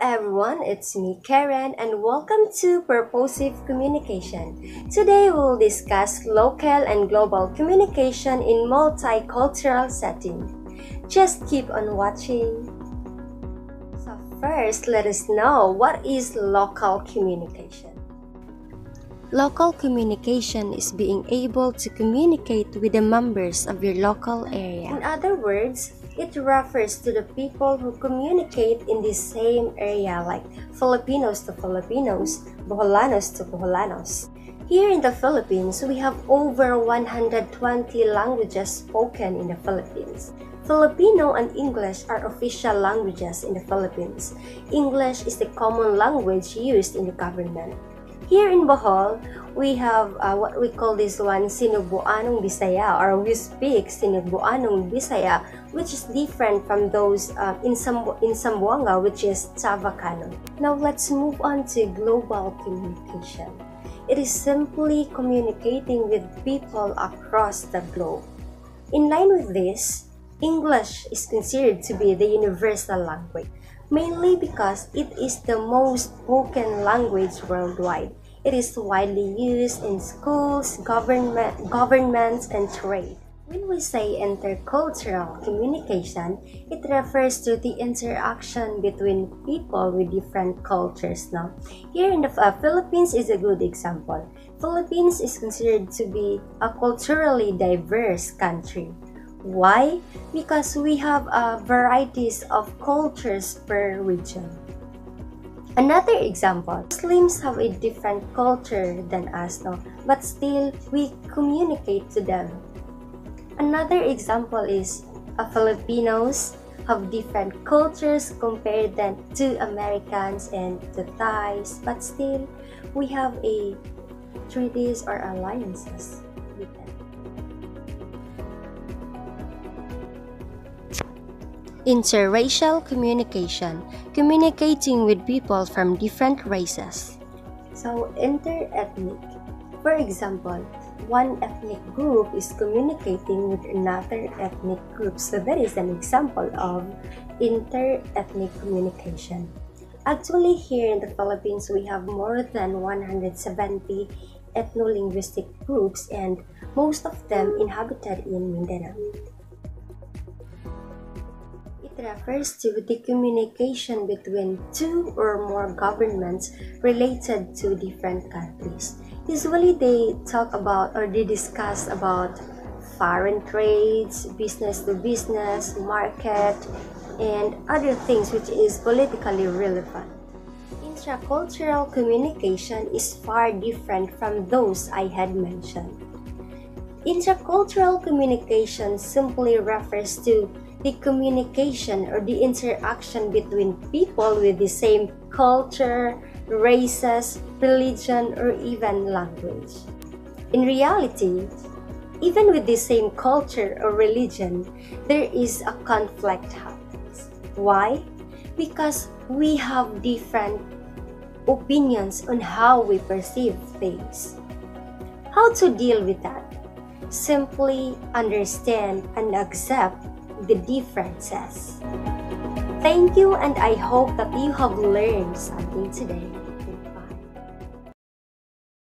everyone, it's me Karen and welcome to Purposive Communication. Today we'll discuss local and global communication in multicultural setting. Just keep on watching. So first, let us know what is local communication. Local communication is being able to communicate with the members of your local area. In other words, it refers to the people who communicate in the same area like Filipinos to Filipinos, Boholanos to Boholanos. Here in the Philippines, we have over 120 languages spoken in the Philippines. Filipino and English are official languages in the Philippines. English is the common language used in the government. Here in Bohol, we have uh, what we call this one Sinubuanong Bisaya or we speak Sinubuanong Bisaya which is different from those uh, in, Sambu in Zamboanga which is Chavacano. Now let's move on to global communication. It is simply communicating with people across the globe. In line with this, English is considered to be the universal language, mainly because it is the most spoken language worldwide. It is widely used in schools, government, governments, and trade. When we say intercultural communication, it refers to the interaction between people with different cultures. Now, here in the uh, Philippines is a good example. Philippines is considered to be a culturally diverse country. Why? Because we have uh, varieties of cultures per region. Another example, Muslims have a different culture than us, no? but still we communicate to them. Another example is uh, Filipinos have different cultures compared than to Americans and to Thais, but still we have a treaties or alliances Interracial communication, communicating with people from different races. So, interethnic. For example, one ethnic group is communicating with another ethnic group. So, that is an example of interethnic communication. Actually, here in the Philippines, we have more than 170 ethno-linguistic groups and most of them inhabited in Mindanao refers to the communication between two or more governments related to different countries. Usually they talk about or they discuss about foreign trades, business to business, market, and other things which is politically relevant. Intracultural communication is far different from those I had mentioned. Intercultural communication simply refers to the communication or the interaction between people with the same culture, races, religion, or even language. In reality, even with the same culture or religion, there is a conflict happens. Why? Because we have different opinions on how we perceive things. How to deal with that? Simply understand and accept the differences. Thank you and I hope that you have learned something today.